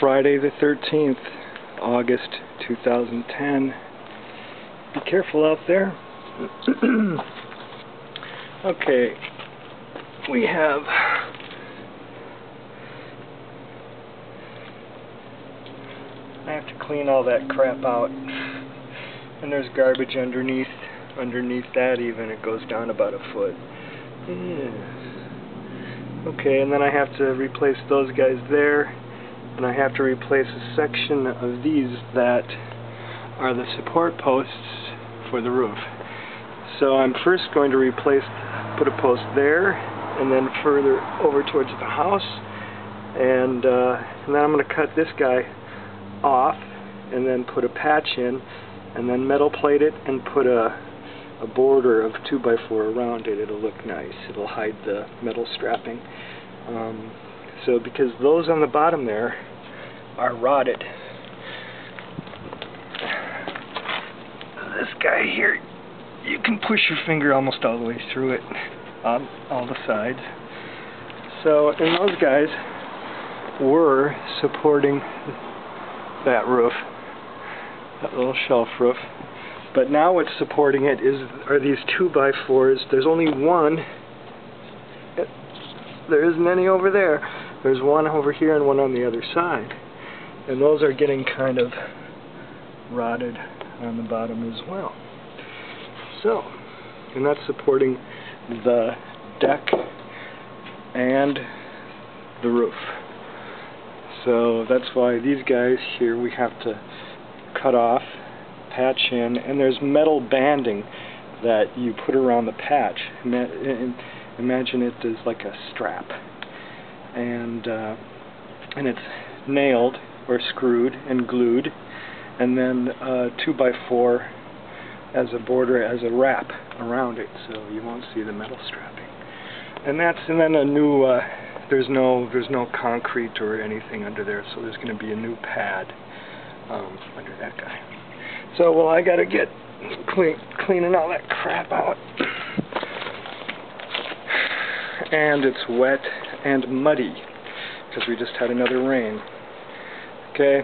Friday the 13th, August 2010. Be careful out there. okay, we have I have to clean all that crap out. And there's garbage underneath underneath that even. It goes down about a foot. Yeah. Okay, and then I have to replace those guys there and I have to replace a section of these that are the support posts for the roof. So I'm first going to replace, put a post there, and then further over towards the house, and, uh, and then I'm going to cut this guy off, and then put a patch in, and then metal plate it, and put a, a border of 2x4 around it. It'll look nice. It'll hide the metal strapping. Um, so because those on the bottom there are rotted. This guy here, you can push your finger almost all the way through it on all the sides. So, and those guys were supporting that roof, that little shelf roof. But now what's supporting it is are these two by fours. There's only one. There isn't any over there. There's one over here and one on the other side. And those are getting kind of rotted on the bottom as well. So, and that's supporting the deck and the roof. So that's why these guys here we have to cut off, patch in, and there's metal banding that you put around the patch. Imagine it as like a strap and uh, and it's nailed or screwed and glued and then uh, 2 by 4 as a border as a wrap around it so you won't see the metal strapping. And that's and then a new uh, there's no there's no concrete or anything under there so there's going to be a new pad um, under that guy. So well I gotta get clean, cleaning all that crap out. And it's wet and muddy because we just had another rain. Okay?